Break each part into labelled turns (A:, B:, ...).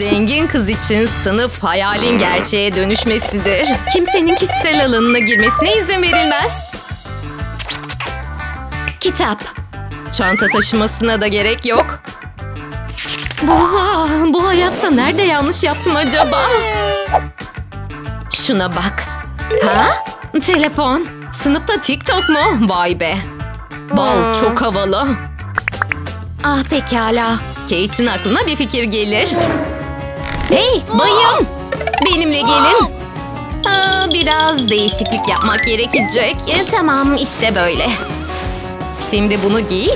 A: Zengin kız için sınıf hayalin gerçeğe dönüşmesidir. Kimsenin kişisel alanına girmesine izin verilmez. Kitap. Çanta taşımasına da gerek yok. Oha, bu hayatta nerede yanlış yaptım acaba? Şuna bak. Ha? Telefon. Sınıfta TikTok mu? Vay be. Bal çok havalı. Ah pekala. Kate'in aklına bir fikir gelir. Hey bayım. Benimle gelin. Aa, biraz değişiklik yapmak gerekecek. E, tamam işte böyle. Şimdi bunu giy.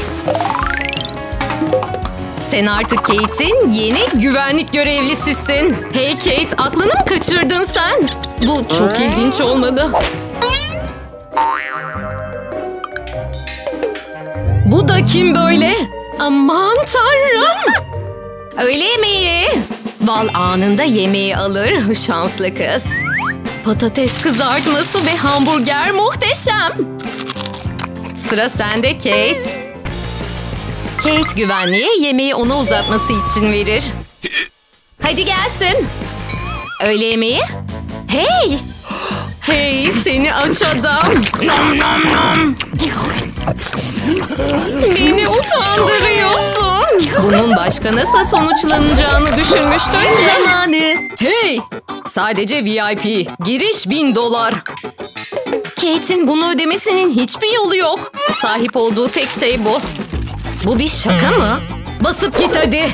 A: Sen artık Kate'in yeni güvenlik görevlisisin. Hey Kate aklını mı kaçırdın sen? Bu çok ilginç olmalı. Bu da kim böyle? Aman tanrım. Öğle yemeği. Val anında yemeği alır. Şanslı kız. Patates kızartması ve hamburger muhteşem. Sıra sende Kate. Kate güvenliğe yemeği ona uzatması için verir. Hadi gelsin. Öğle yemeği. Hey! Hey seni aç adam. Nom nom nom. Beni utandırıyorsun. Bunun başka nasıl sonuçlanacağını düşünmüştün zamanı. Hey! Sadece VIP. Giriş bin dolar. Kate'in bunu ödemesinin hiçbir yolu yok. Sahip olduğu tek şey bu. Bu bir şaka mı? Basıp git hadi.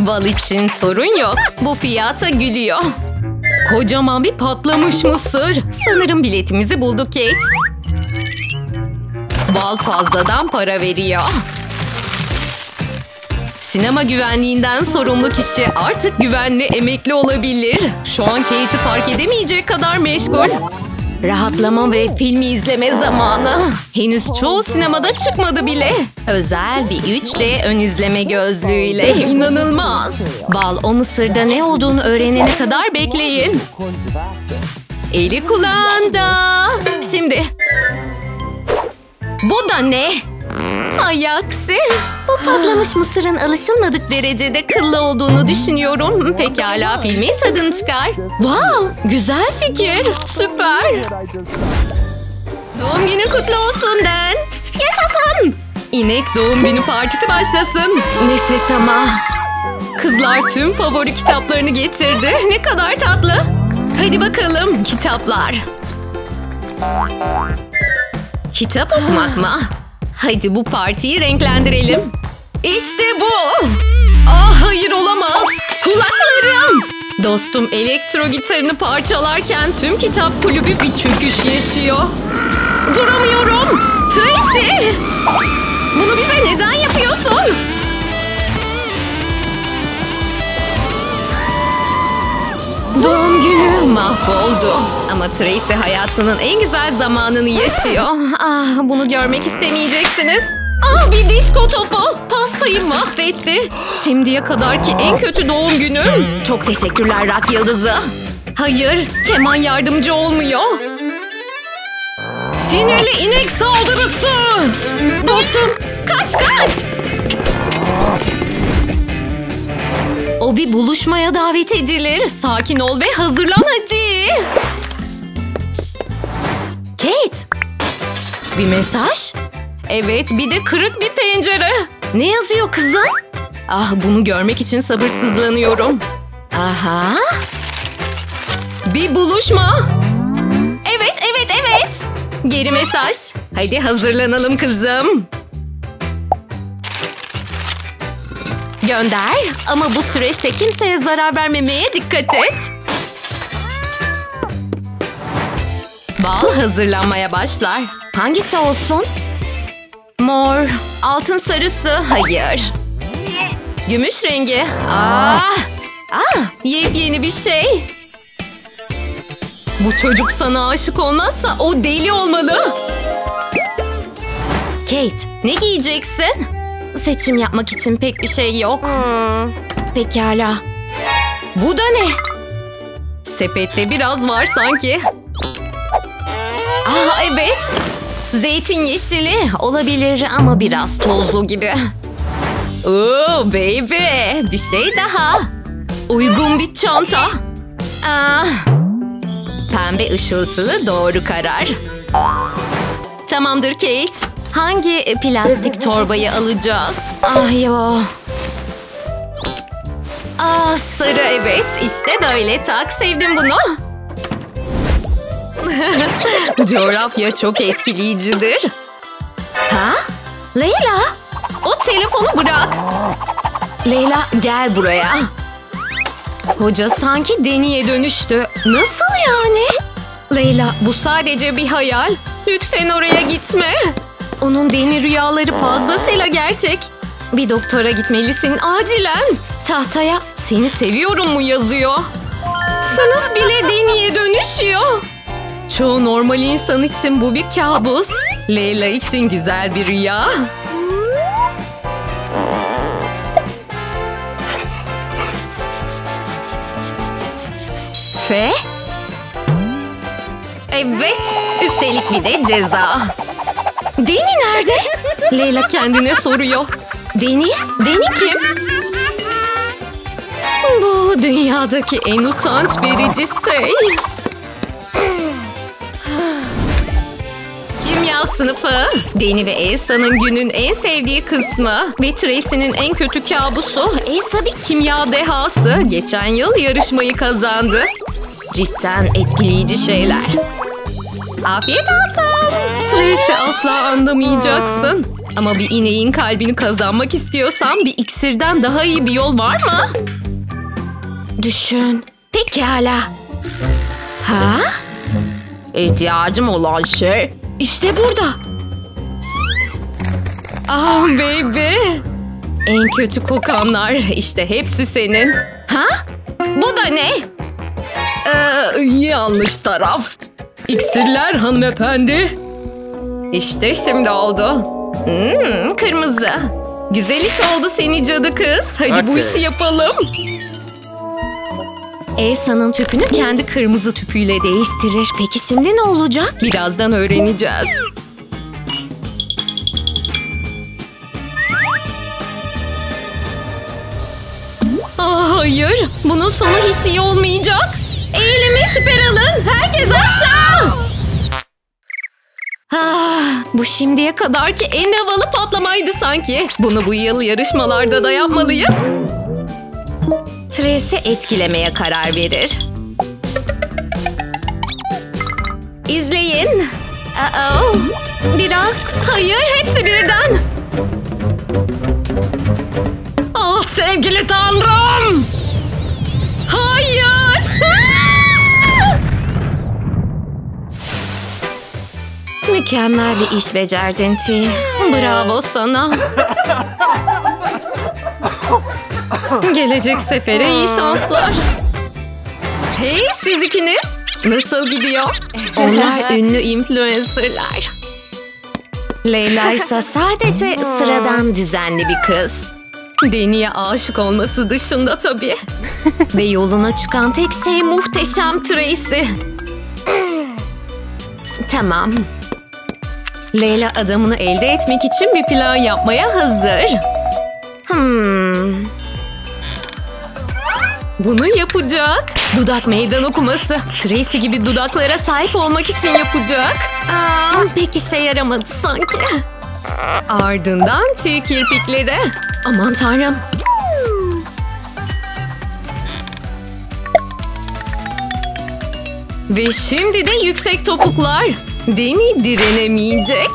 A: Val için sorun yok. Bu fiyata gülüyor. Kocaman bir patlamış mısır. Sanırım biletimizi bulduk Kate. Val fazladan para veriyor. Sinema güvenliğinden sorumlu kişi artık güvenli emekli olabilir. Şu an Kate'i fark edemeyecek kadar meşgul. Rahatlama ve filmi izleme zamanı. Henüz çoğu sinemada çıkmadı bile. Özel bir 3D ön izleme gözlüğüyle. İnanılmaz. Bal o mısırda ne olduğunu öğrenene kadar bekleyin. Eli kulağında. Şimdi. Bu da ne? Ay aksi. Bu patlamış mısırın alışılmadık derecede kıllı olduğunu düşünüyorum. Pekala filmin tadını çıkar. Wow, güzel fikir. Süper. Doğum günü kutlu olsun Den. Yaşasın. İnek doğum günü partisi başlasın. Ne ses ama. Kızlar tüm favori kitaplarını getirdi. Ne kadar tatlı. Hadi bakalım kitaplar. Kitap okumak mı? Hadi bu partiyi renklendirelim. İşte bu. Ah hayır olamaz. Kulaklarım. Dostum elektro gitarını parçalarken tüm kitap kulübü bir çöküş yaşıyor. Duramıyorum. Tracy. Bunu bize neden yapıyorsun? Doğum günü mahvoldu. Ama Tracy hayatının en güzel zamanını yaşıyor. Ah, bunu görmek istemeyeceksiniz. Ah, bir disko topu. Pastayı mahvetti. Şimdiye kadarki en kötü doğum günüm. Çok teşekkürler Rock Yıldızı. Hayır, keman yardımcı olmuyor. Sinirli inek saldırısı. Dostum, kaç kaç. O bir buluşmaya davet edilir. Sakin ol ve hazırlan hadi. Kate. Bir mesaj? Evet bir de kırık bir pencere. Ne yazıyor kızım? Ah bunu görmek için sabırsızlanıyorum. Aha. Bir buluşma. Evet evet evet. Geri mesaj. Hadi hazırlanalım kızım. Gönder ama bu süreçte kimseye zarar vermemeye dikkat et. Bal hazırlanmaya başlar. Hangisi olsun? Mor, altın sarısı, hayır. Gümüş rengi. Ah, ah, yepyeni bir şey. Bu çocuk sana aşık olmazsa o deli olmalı. Kate, ne giyeceksin? Seçim yapmak için pek bir şey yok. Pekala. Bu da ne? Sepette biraz var sanki. Ah evet. Zeytin yeşili olabilir ama biraz tozlu gibi. Oo baby bir şey daha. Uygun bir çanta. Ah, pembe ışıltılı doğru karar. Tamamdır Kate. Hangi plastik torbayı alacağız? Ah yo. Ah sarı evet işte böyle tak sevdim bunu. Coğrafya çok etkileyicidir. Ha? Leyla? O telefonu bırak. Leyla gel buraya. Hoca sanki deniye dönüştü. Nasıl yani? Leyla bu sadece bir hayal. Lütfen oraya gitme. Onun deni rüyaları fazlasıyla gerçek. Bir doktora gitmelisin acilen. Tahtaya seni seviyorum mu yazıyor. Sınıf bile deniye dönüşüyor. Çoğu normal insan için bu bir kabus. Leyla için güzel bir rüya. Fe? Evet, üstelik bir de ceza. Deni nerede? Leyla kendine soruyor. Deni? Deni kim? Bu dünyadaki en utanç verici şey. Kimya sınıfı. Deni ve Elsa'nın günün en sevdiği kısmı. Ve Tracy'nin en kötü kabusu. Elsa bir kimya dehası. Geçen yıl yarışmayı kazandı. Cidden etkileyici şeyler. Afiyet olsun. Tracy asla anlamayacaksın. Ama bir ineğin kalbini kazanmak istiyorsan bir iksirden daha iyi bir yol var mı? Düşün. Pekala. Ha? İhtiyacım olan şey işte burada. Ah baby. En kötü kokanlar işte hepsi senin. Ha? Bu da ne? Ee, yanlış taraf. İksirler hanımefendi. İşte şimdi oldu. Hmm, kırmızı. Güzel iş oldu seni cadı kız. Hadi bu
B: Okey.
A: işi yapalım. Elsa'nın tüpünü kendi kırmızı tüpüyle değiştirir. Peki şimdi ne olacak? Birazdan öğreneceğiz. Ah, hayır, bunun sonu hiç iyi olmayacak. Eğilimi siper alın, herkes aşağı. Ah, bu şimdiye kadarki en havalı patlamaydı sanki. Bunu bu yıl yarışmalarda da yapmalıyız. Tracy etkilemeye karar verir. İzleyin. Uh-oh. Biraz. Hayır, hepsi birden. Ah sevgili tanrım. Hayır. Mükemmel bir iş becerdin T. Bravo sana. Gelecek sefere iyi şanslar. Hey siz ikiniz. Nasıl gidiyor? Onlar ünlü influencerlar. Leyla ise sadece sıradan düzenli bir kız. Deni'ye aşık olması dışında tabii. Ve yoluna çıkan tek şey muhteşem Tracy. Tamam. Leyla adamını elde etmek için bir plan yapmaya hazır. Hmm. Bunu yapacak. Dudak meydan okuması. Tracy gibi dudaklara sahip olmak için yapacak. Aa, pek işe yaramadı sanki. Ardından tüy kirpikleri. Aman tanrım. Ve şimdi de yüksek topuklar. Deni direnemeyecek.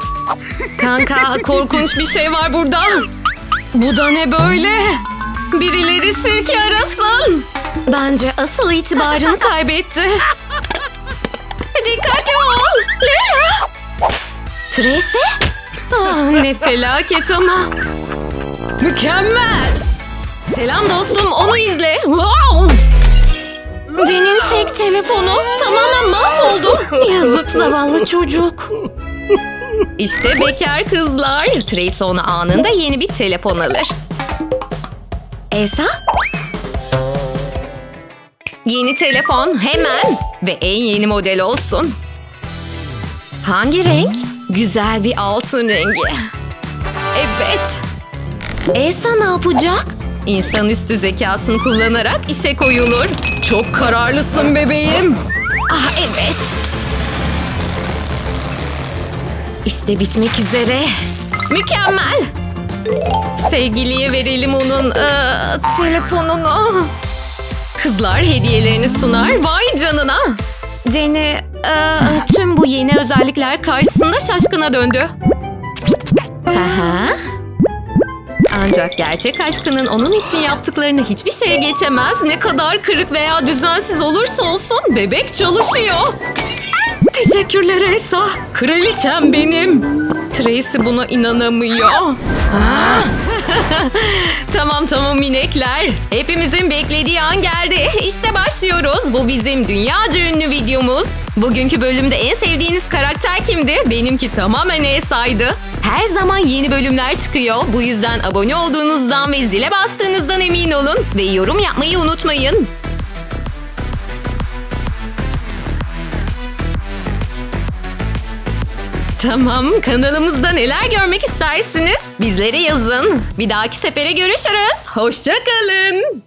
A: Kanka korkunç bir şey var burada. Bu da ne böyle? Birileri sirke arasın. Bence asıl itibarını kaybetti. Dikkatli ol. Leyla. Tracy? Ah, ne felaket ama. Mükemmel. Selam dostum onu izle. Wow. Den'in tek telefonu tamamen mahvoldu. Yazık zavallı çocuk. İşte bekar kızlar. Tracy onu anında yeni bir telefon alır. Elsa? Yeni telefon hemen ve en yeni model olsun. Hangi renk? Güzel bir altın rengi. Evet. Elsa ne yapacak? İnsanüstü zekasını kullanarak işe koyulur. Çok kararlısın bebeğim. Ah evet. İşte bitmek üzere. Mükemmel. Sevgiliye verelim onun eee, telefonunu. Kızlar hediyelerini sunar. Vay canına. Deni eee, tüm bu yeni özellikler karşısında şaşkına döndü. Haha. Ancak gerçek aşkının onun için yaptıklarını hiçbir şeye geçemez. Ne kadar kırık veya düzensiz olursa olsun bebek çalışıyor. Teşekkürler Elsa. Kraliçem benim. Tracy buna inanamıyor. Ah. tamam tamam minekler. Hepimizin beklediği an geldi. İşte başlıyoruz. Bu bizim dünyaca ünlü videomuz. Bugünkü bölümde en sevdiğiniz karakter kimdi? Benimki tamamen Elsa'ydı. Her zaman yeni bölümler çıkıyor. Bu yüzden abone olduğunuzdan ve zile bastığınızdan emin olun. Ve yorum yapmayı unutmayın. Tamam, kanalımızda neler görmek istersiniz? Bizlere yazın. Bir dahaki sefere görüşürüz. Hoşçakalın.